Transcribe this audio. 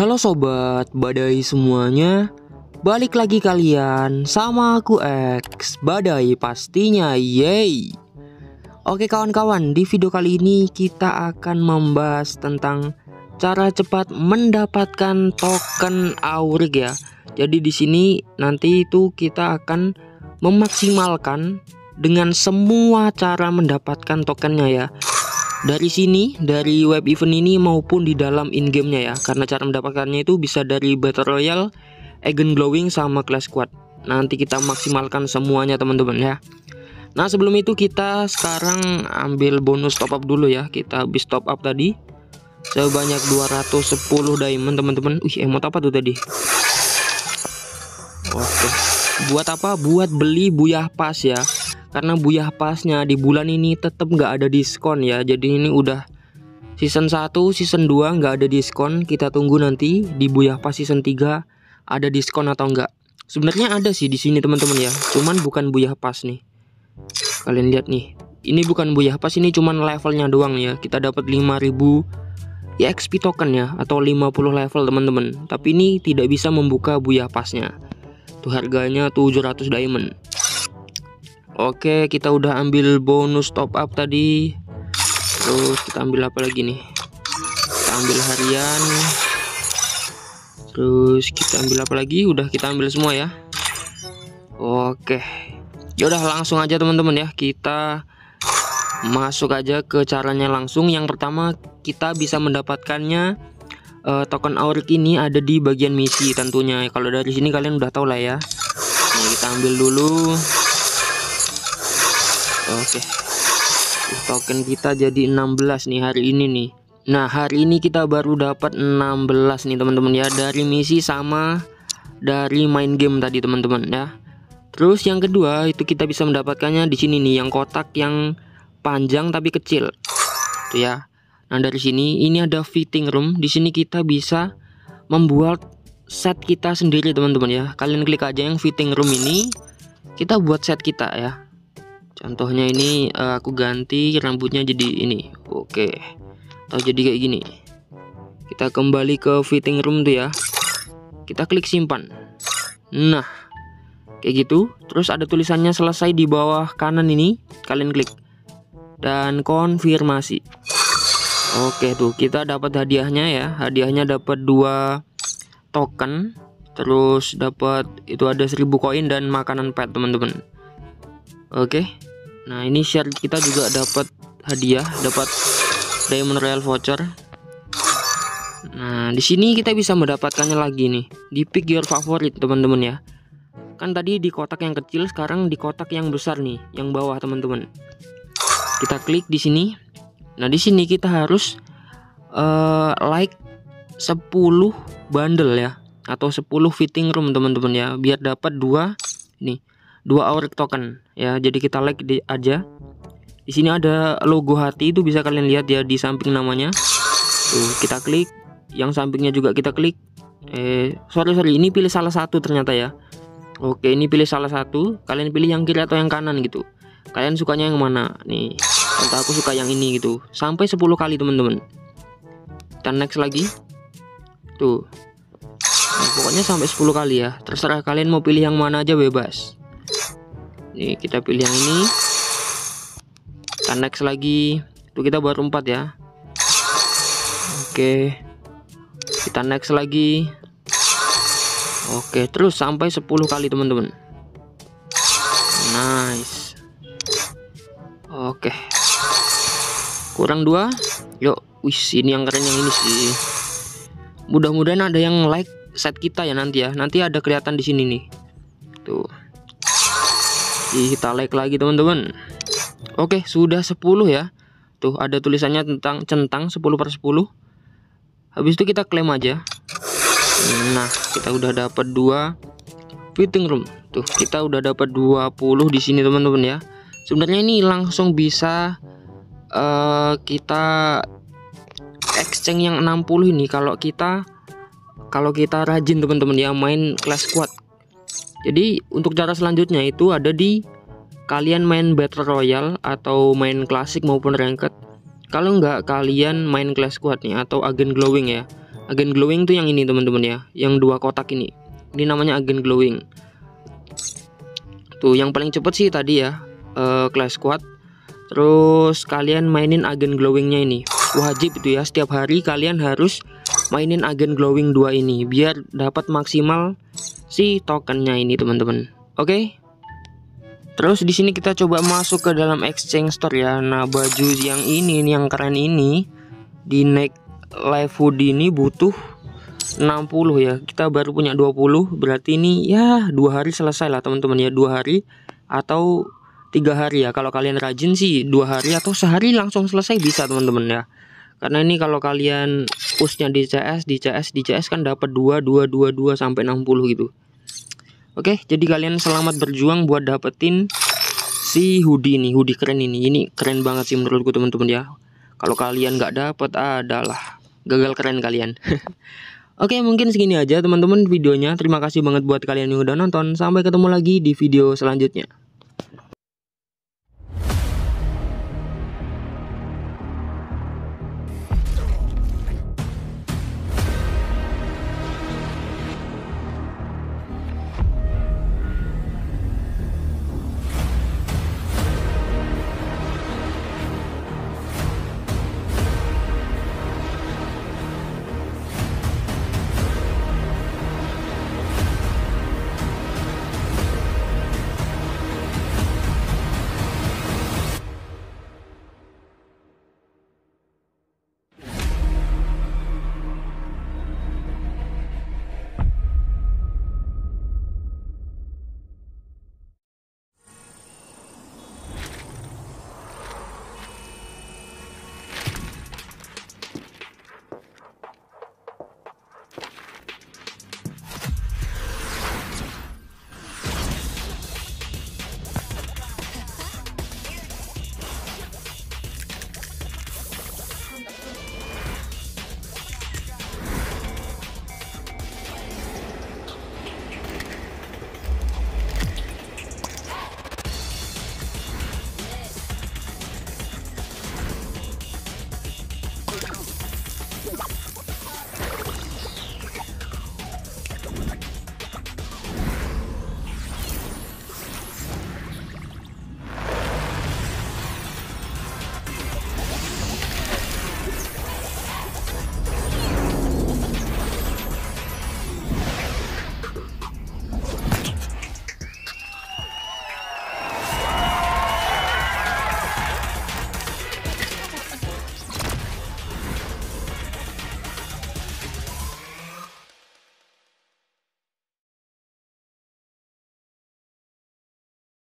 Halo sobat badai semuanya. Balik lagi kalian sama aku X Badai pastinya yay. Oke kawan-kawan di video kali ini kita akan membahas tentang Cara cepat mendapatkan token Aurik ya. Jadi di sini nanti itu kita akan memaksimalkan dengan semua cara mendapatkan tokennya ya dari sini dari web event ini maupun di dalam in gamenya ya. Karena cara mendapatkannya itu bisa dari battle royale agent glowing sama class squad. Nanti kita maksimalkan semuanya teman-teman ya. Nah sebelum itu kita sekarang ambil bonus top up dulu ya. Kita habis top up tadi sebanyak 210 diamond teman-teman. Wih emot apa tuh tadi? Oke. Buat apa? Buat beli buyah pas ya karena buyah pasnya di bulan ini tetap nggak ada diskon ya. Jadi ini udah season 1 season 2 nggak ada diskon. Kita tunggu nanti di buyah pas season 3 ada diskon atau enggak sebenarnya ada sih di sini teman-teman ya. Cuman bukan buyah pas nih. Kalian lihat nih. Ini bukan buyah pas ini cuman levelnya doang ya. Kita dapat 5000 EXP token ya atau 50 level teman-teman. Tapi ini tidak bisa membuka buyah pasnya. Tuh harganya 700 diamond Oke kita udah ambil bonus top up tadi. Terus kita ambil apa lagi nih? Kita ambil harian. Terus kita ambil apa lagi? Udah kita ambil semua ya? Oke. Ya udah langsung aja teman-teman ya. Kita masuk aja ke caranya langsung. Yang pertama kita bisa mendapatkannya uh, Token aurik ini ada di bagian misi tentunya. Kalau dari sini kalian udah tahu lah ya. Nih, kita ambil dulu Oke. Token kita jadi 16 nih hari ini nih. Nah, hari ini kita baru dapat 16 nih teman-teman ya dari misi sama dari main game tadi teman-teman ya. Terus yang kedua itu kita bisa mendapatkannya di sini nih yang kotak yang panjang tapi kecil. Tuh ya. Nah, dari sini ini ada fitting room. Di sini kita bisa membuat set kita sendiri teman-teman ya. Kalian klik aja yang fitting room ini. Kita buat set kita ya contohnya ini uh, aku ganti rambutnya jadi ini. Oke. Atau jadi kayak gini. Kita kembali ke fitting room tuh ya. Kita klik simpan. Nah kayak gitu. Terus ada tulisannya selesai di bawah kanan ini. Kalian klik. Dan konfirmasi. Oke tuh kita dapat hadiahnya ya. Hadiahnya dapat dua token. Terus dapat itu ada 1000 koin dan makanan pet teman-teman. Oke Nah ini share kita juga dapat hadiah, dapat Diamond Royal voucher. Nah di sini kita bisa mendapatkannya lagi nih di pick your favorite teman-teman ya. Kan tadi di kotak yang kecil, sekarang di kotak yang besar nih, yang bawah teman-teman. Kita klik di sini. Nah di sini kita harus uh, like 10 bundle ya atau 10 fitting room teman-teman ya biar dapat dua nih dua aurik token. Ya jadi kita like di, aja. Di sini ada logo hati itu bisa kalian lihat ya di samping namanya. Tuh kita klik. Yang sampingnya juga kita klik. Eh sorry sorry ini pilih salah satu ternyata ya. Oke ini pilih salah satu. Kalian pilih yang kiri atau yang kanan gitu. Kalian sukanya yang mana? Nih contoh aku suka yang ini gitu. Sampai 10 kali teman-teman. Dan next lagi. Tuh. Nah, pokoknya sampai 10 kali ya. Terserah kalian mau pilih yang mana aja bebas Nih kita pilih yang ini. Kita next lagi. Itu kita baru empat ya. Oke. Kita next lagi. Oke, terus sampai 10 kali teman-teman. Nice. Oke. Kurang dua. Yuk, wis ini yang keren yang ini sih. Mudah-mudahan ada yang like set kita ya nanti ya. Nanti ada kelihatan di sini nih. Tuh kita like lagi teman-teman. Oke sudah 10 ya. Tuh ada tulisannya tentang centang 10 per 10 Habis itu kita klaim aja. Nah kita udah dapat dua fitting room. Tuh kita udah dapat 20 di sini teman-teman ya. Sebenarnya ini langsung bisa uh, Kita exchange yang 60 ini. Kalau kita kalau kita rajin teman-teman ya main class squad jadi untuk cara selanjutnya itu ada di kalian main battle royale atau main klasik maupun ranked. Kalau nggak kalian main class squad nih atau agen glowing ya. agen glowing tuh yang ini teman-teman ya. Yang dua kotak ini. Ini namanya agen glowing. Tuh yang paling cepet sih tadi ya uh, class squad. Terus kalian mainin agen glowingnya ini. Wajib itu ya setiap hari kalian harus mainin agen glowing 2 ini biar dapat maksimal si tokennya ini teman-teman oke okay? Terus di sini kita coba masuk ke dalam exchange store ya. Nah, baju yang ini yang keren ini di neck live hoodie ini butuh 60 ya. Kita baru punya 20, berarti ini ya dua hari selesai lah teman-teman ya. Dua hari atau tiga hari ya. Kalau kalian rajin sih dua hari atau sehari langsung selesai bisa teman-teman ya. Karena ini kalau kalian pushnya di CS, di CS, di CS kan dapat 2, 2, 2, 2 sampai 60 gitu. Oke, jadi kalian selamat berjuang buat dapetin si hoodie ini, hoodie keren ini. Ini keren banget sih menurutku teman-teman ya. Kalau kalian nggak dapet, adalah gagal keren kalian. Oke, mungkin segini aja teman-teman videonya. Terima kasih banget buat kalian yang udah nonton. Sampai ketemu lagi di video selanjutnya.